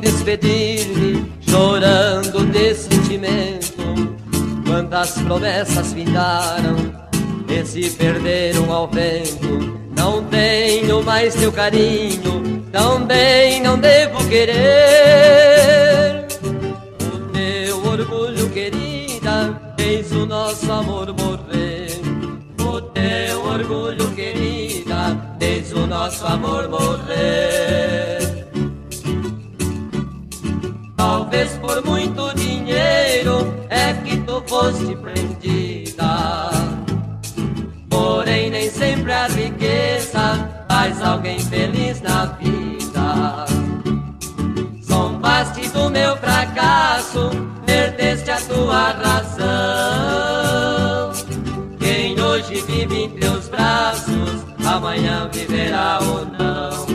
despedir-me, chorando de sentimento. Quantas promessas findaram e se perderam ao vento. Não tenho mais teu carinho, também não devo querer. O teu orgulho, querida, fez o nosso amor morrer. O teu orgulho, querida, fez o nosso amor morrer. Por muito dinheiro é que tu foste prendida. Porém, nem sempre a riqueza faz alguém feliz na vida. Zombaste do meu fracasso, perdeste a tua razão. Quem hoje vive em teus braços, amanhã viverá ou não.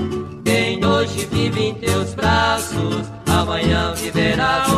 Quem hoje vive em teus braços, amanhã viverá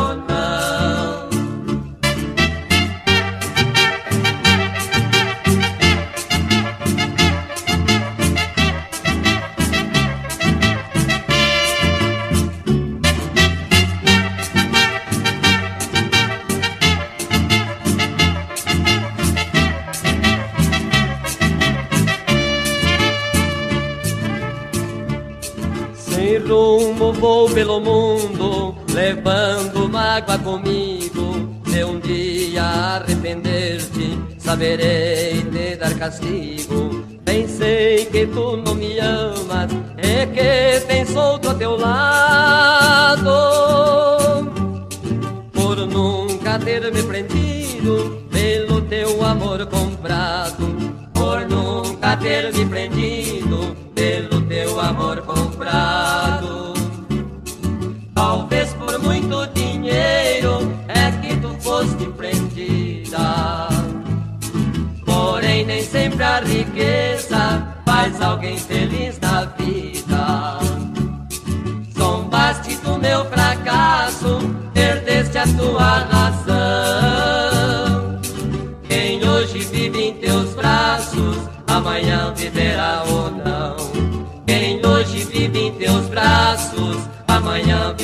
Sem rumo vou pelo mundo, levando mágoa comigo. Se um dia arrepender-te, saberei te dar castigo. Pensei que tu não me amas, é que tens outro a teu lado. Por nunca ter me prendido, pelo teu amor comprado. Por nunca ter me prendido, pelo teu amor comprado. Foste prendida. Porém, nem sempre a riqueza faz alguém feliz na vida. Zombaste do meu fracasso, perdeste a tua razão. Quem hoje vive em teus braços, amanhã viverá ou não. Quem hoje vive em teus braços, amanhã